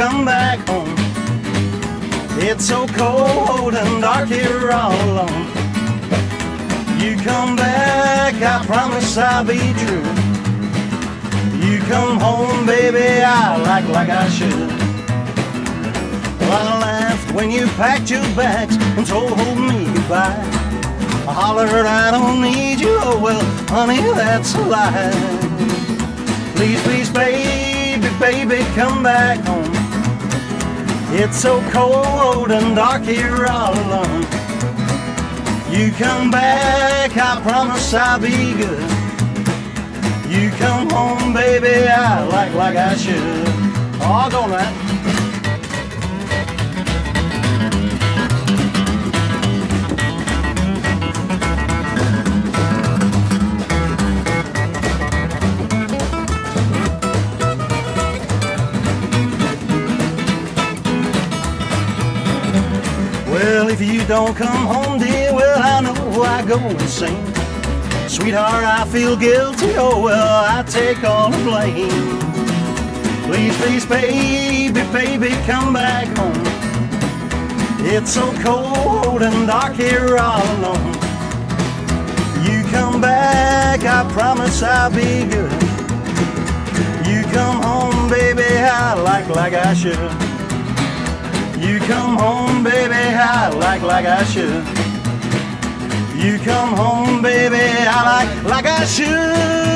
come back home. It's so cold and dark here all alone. You come back, I promise I'll be true. You come home, baby, I like like I should. Well, I laughed when you packed your bags and told me goodbye. I hollered, I don't need you, oh well, honey, that's a lie. Baby, come back home. It's so cold and dark here all alone. You come back, I promise I'll be good. You come home, baby, I like like I should. Oh, go now. Well, if you don't come home, dear, well, I know I go insane. Sweetheart, I feel guilty, oh, well, I take all the blame. Please, please, baby, baby, come back home. It's so cold and dark here all alone. You come back, I promise I'll be good. You come home, baby, I like like I should. You come home, baby, I like like I should. You come home, baby, I like like I should.